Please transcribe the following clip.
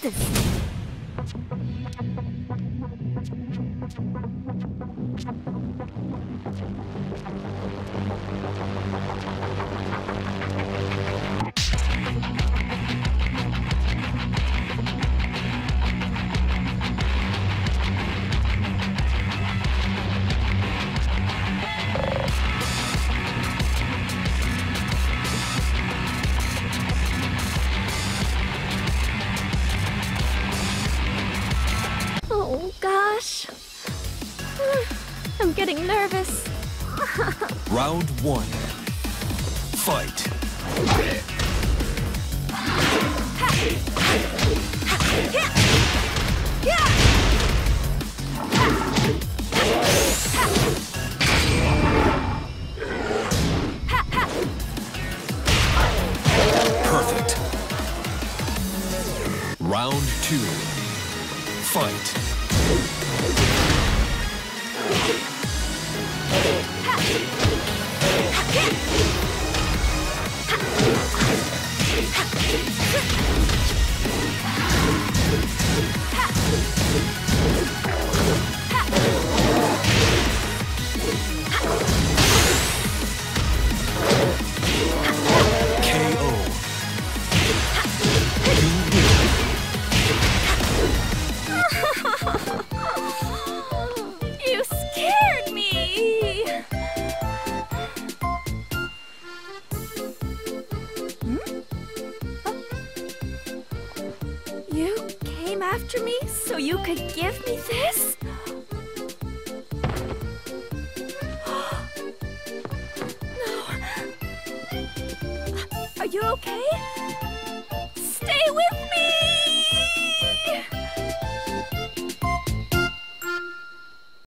this. Gosh. I'm getting nervous. Round one. Fight. Perfect. Round two. Fight. Ha! After me so you could give me this? no. Are you okay?